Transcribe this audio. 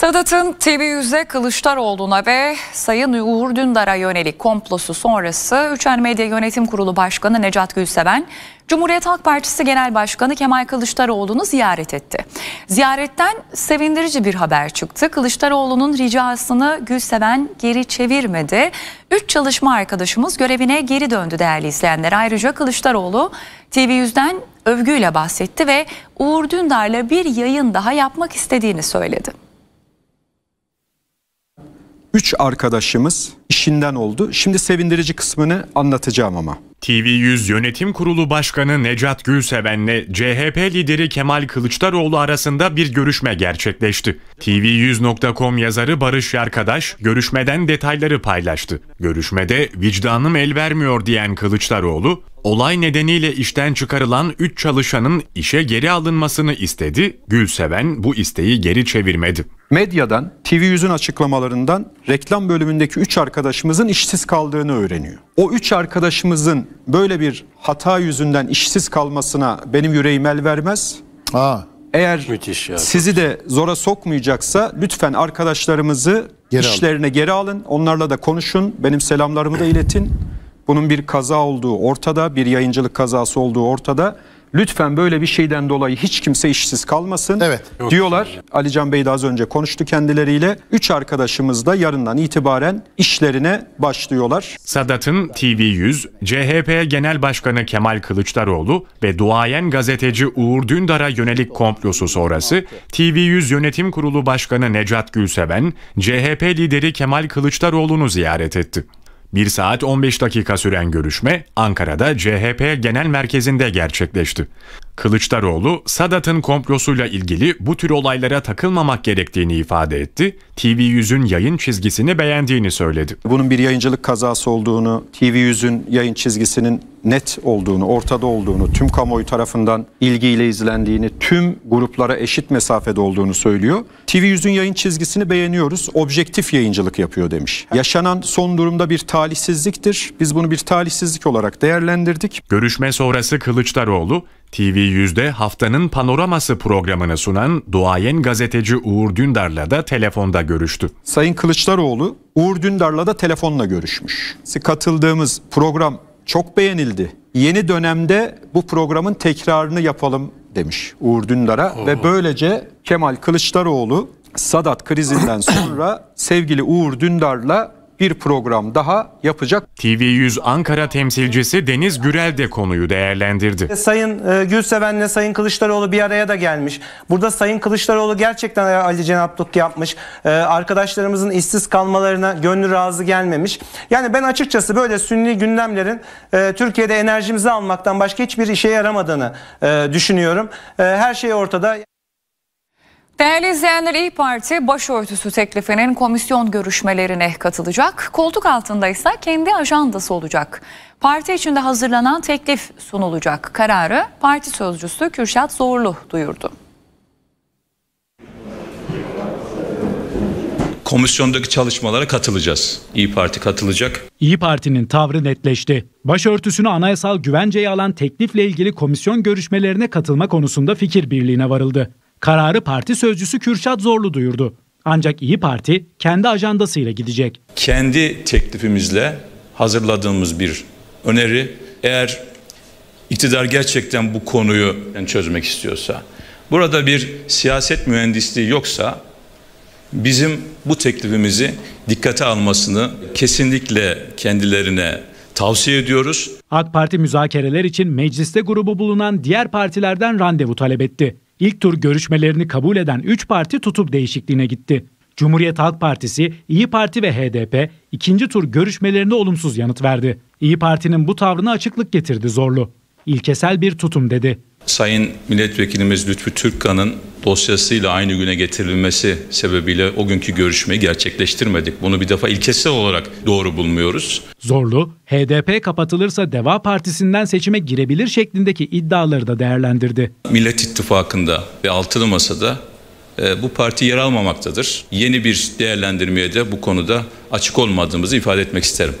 Sadat'ın TV100'de Kılıçdaroğlu'na ve Sayın Uğur Dündar'a yönelik komplosu sonrası Üçen Medya Yönetim Kurulu Başkanı Necat Gülseven, Cumhuriyet Halk Partisi Genel Başkanı Kemal Kılıçdaroğlu'nu ziyaret etti. Ziyaretten sevindirici bir haber çıktı. Kılıçdaroğlu'nun ricasını Gülseven geri çevirmedi. Üç çalışma arkadaşımız görevine geri döndü değerli izleyenler. Ayrıca Kılıçdaroğlu TV100'den övgüyle bahsetti ve Uğur Dündar'la bir yayın daha yapmak istediğini söyledi. Üç arkadaşımız işinden oldu. Şimdi sevindirici kısmını anlatacağım ama. TV100 Yönetim Kurulu Başkanı Necat Gülseven'le CHP lideri Kemal Kılıçdaroğlu arasında bir görüşme gerçekleşti. TV100.com yazarı Barış Yarkadaş görüşmeden detayları paylaştı. Görüşmede vicdanım el vermiyor diyen Kılıçdaroğlu, olay nedeniyle işten çıkarılan 3 çalışanın işe geri alınmasını istedi. Gülseven bu isteği geri çevirmedi. Medyadan, TV100'ün açıklamalarından reklam bölümündeki 3 arkadaşımızın işsiz kaldığını öğreniyor. O 3 arkadaşımızın böyle bir hata yüzünden işsiz kalmasına benim yüreğim el vermez. Ha, Eğer Müthiş ya. sizi de zora sokmayacaksa lütfen arkadaşlarımızı Geri alın. işlerine geri alın. Onlarla da konuşun. Benim selamlarımı da iletin. Bunun bir kaza olduğu ortada, bir yayıncılık kazası olduğu ortada. Lütfen böyle bir şeyden dolayı hiç kimse işsiz kalmasın. Evet. Diyorlar. Alican Bey de az önce konuştu kendileriyle. Üç arkadaşımız da yarından itibaren işlerine başlıyorlar. Sadat'ın TV100, CHP Genel Başkanı Kemal Kılıçdaroğlu ve duayen gazeteci Uğur Dündar'a yönelik komplosu sonrası TV100 Yönetim Kurulu Başkanı Necat Gülseven, CHP lideri Kemal Kılıçdaroğlu'nu ziyaret etti. 1 saat 15 dakika süren görüşme Ankara'da CHP Genel Merkezi'nde gerçekleşti. Kılıçdaroğlu, Sadat'ın komplosuyla ilgili bu tür olaylara takılmamak gerektiğini ifade etti. TV100'ün yayın çizgisini beğendiğini söyledi. Bunun bir yayıncılık kazası olduğunu, TV100'ün yayın çizgisinin net olduğunu, ortada olduğunu, tüm kamuoyu tarafından ilgiyle izlendiğini, tüm gruplara eşit mesafede olduğunu söylüyor. TV100'ün yayın çizgisini beğeniyoruz, objektif yayıncılık yapıyor demiş. Yaşanan son durumda bir talihsizliktir. Biz bunu bir talihsizlik olarak değerlendirdik. Görüşme sonrası Kılıçdaroğlu, TV100'de haftanın panoraması programını sunan duayen gazeteci Uğur Dündar'la da telefonda görüştü. Sayın Kılıçdaroğlu Uğur Dündar'la da telefonla görüşmüş. Katıldığımız program çok beğenildi. Yeni dönemde bu programın tekrarını yapalım demiş Uğur Dündar'a ve böylece Kemal Kılıçdaroğlu Sadat krizinden sonra sevgili Uğur Dündar'la bir program daha yapacak. TV100 Ankara temsilcisi Deniz Gürel de konuyu değerlendirdi. Sayın e, Gülseven'le Sayın Kılıçdaroğlu bir araya da gelmiş. Burada Sayın Kılıçdaroğlu gerçekten Ali Cenapluk yapmış. E, arkadaşlarımızın işsiz kalmalarına gönlü razı gelmemiş. Yani ben açıkçası böyle sünni gündemlerin e, Türkiye'de enerjimizi almaktan başka hiçbir işe yaramadığını e, düşünüyorum. E, her şey ortada. Değerli izleyenler İyi Parti başörtüsü teklifinin komisyon görüşmelerine katılacak. Koltuk altında ise kendi ajandası olacak. Parti içinde hazırlanan teklif sunulacak. Kararı parti sözcüsü Kürşat Zorlu duyurdu. komisyondaki çalışmalara katılacağız. İyi Parti katılacak. İyi Parti'nin tavrı netleşti. Başörtüsünü anayasal güvenceye alan teklifle ilgili komisyon görüşmelerine katılma konusunda fikir birliğine varıldı. Kararı parti sözcüsü Kürşat Zorlu duyurdu. Ancak İyi Parti kendi ajandasıyla gidecek. Kendi teklifimizle hazırladığımız bir öneri eğer iktidar gerçekten bu konuyu çözmek istiyorsa, burada bir siyaset mühendisliği yoksa bizim bu teklifimizi dikkate almasını kesinlikle kendilerine tavsiye ediyoruz. AK Parti müzakereler için mecliste grubu bulunan diğer partilerden randevu talep etti. İlk tur görüşmelerini kabul eden 3 parti tutup değişikliğine gitti. Cumhuriyet Halk Partisi, İyi Parti ve HDP ikinci tur görüşmelerine olumsuz yanıt verdi. İyi Parti'nin bu tavrına açıklık getirdi Zorlu. İlkesel bir tutum dedi. Sayın Milletvekilimiz Lütfü Türkkan'ın dosyasıyla aynı güne getirilmesi sebebiyle o günkü görüşmeyi gerçekleştirmedik. Bunu bir defa ilkesel olarak doğru bulmuyoruz. Zorlu, HDP kapatılırsa Deva Partisi'nden seçime girebilir şeklindeki iddiaları da değerlendirdi. Millet İttifakı'nda ve Altılı Masa'da e, bu parti yer almamaktadır. Yeni bir değerlendirmeye de bu konuda açık olmadığımızı ifade etmek isterim.